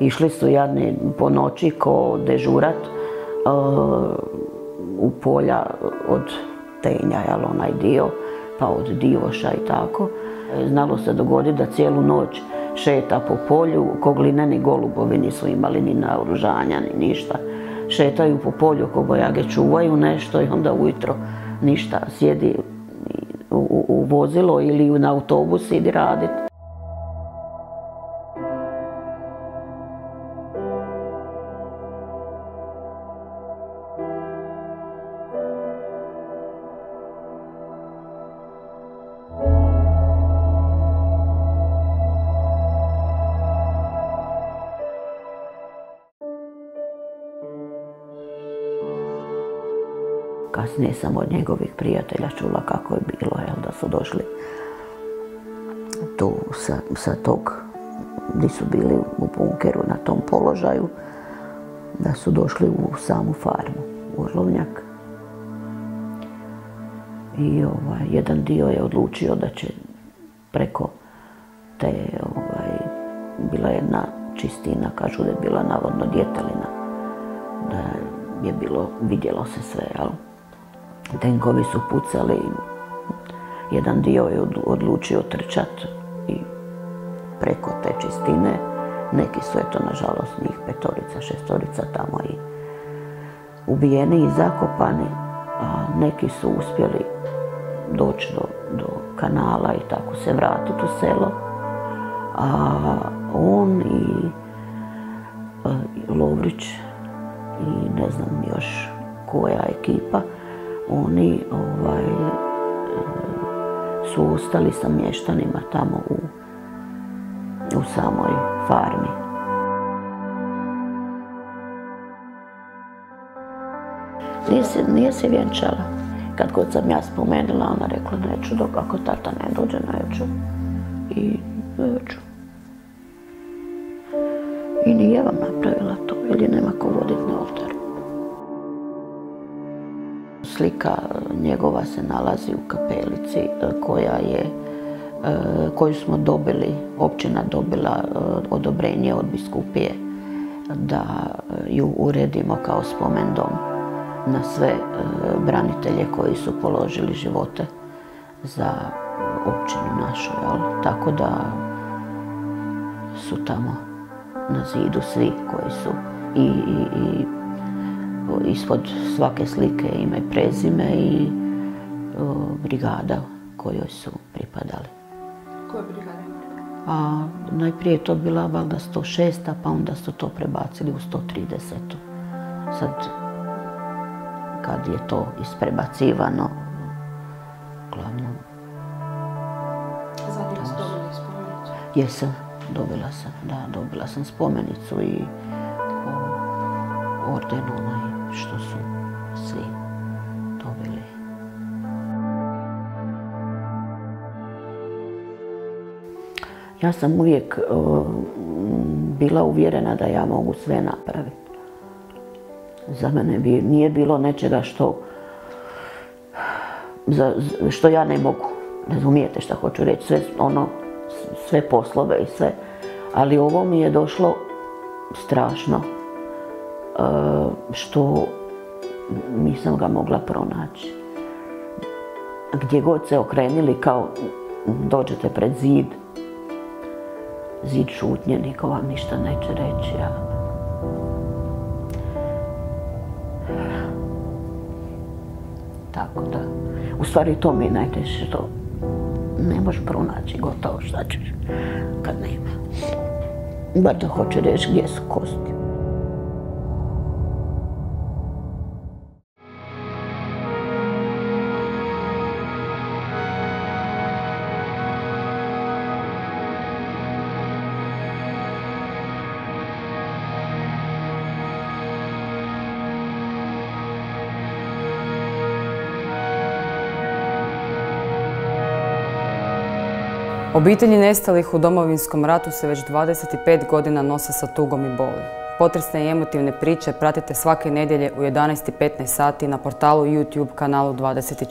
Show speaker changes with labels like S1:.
S1: Išli su jadni po noći ko dežurat u polja od Tenja, jel, onaj dio, pa od Divoša i tako. Znalo se dogoditi da cijelu noć šeta po polju, ko glineni golubovi nisu imali ni naoružanja, ni ništa. Šetaju po polju, ko bojage čuvaju nešto i onda ujutro ništa, sjedi u, u vozilo ili na autobus idi raditi. Kasnije sam od njegovih prijatelja čula kako je bilo, jel, da su došli tu sa, sa tog, gdje su bili u bunkeru na tom položaju, da su došli u samu farmu, u Orlovnjak. I ovaj, jedan dio je odlučio da će preko te, ovaj, bila jedna čistina, kažu da je bila navodno djetelina, da je bilo, vidjelo se sve, jel? Tenkovi su pucali, jedan dio je odlučio trčat i preko te čistine. Neki su, eto, nažalost, njih petorica, šestorica tamo i ubijeni i zakopani, a neki su uspjeli doći do, do kanala i tako se vratiti u selo. A on i Lovrić i ne znam još koja ekipa oni ovaj, su ostali sa mještanima tamo u, u samoj farmi. Nije se, nije se vjenčala. Kad god sam ja spomenula, ona rekla neću dok ako tata ne dođe, neću. I neću. I nije vam napravila to, ili nema ko voditi na oltaru. Slika njegova se nalazi u kapelici e, koja je, e, koju smo dobili, općina dobila e, odobrenje od biskupije da ju uredimo kao spomendom na sve branitelje koji su položili živote za općinu našu. Tako da su tamo na zidu svi koji su i, i ispod svake slike ime i prezime i brigada kojoj su pripadali.
S2: Koja brigada?
S1: A najprije je to bila valjda 106. pa onda su to prebacili u 130. Sad, kad je to isprebacivano, uglavnom...
S2: Zadnje ste dobili spomenicu?
S1: Jesam, dobila sam, da, dobila sam spomenicu i orden onaj što su svi dobili. Ja sam uvijek bila uvjerena da ja mogu sve napraviti. Za mene nije bilo nečega što, što ja ne mogu. Razumijete što hoću reći, sve, ono, sve poslove i sve. Ali ovo mi je došlo strašno što nisam ga mogla pronaći. Gdje god se okrenili kao dođete pred zid, zid šutnje, niko vam ništa neće reći. Tako da, u stvari to mi je najteže što ne možeš pronaći gotovo šta ćeš kad nema. Bar da hoće reći gdje su kosti.
S3: Obitelji nestalih u domovinskom ratu se već 25 godina nose sa tugom i boli. Potresne i emotivne priče pratite svake nedjelje u 11.15 sati na portalu YouTube kanalu 24.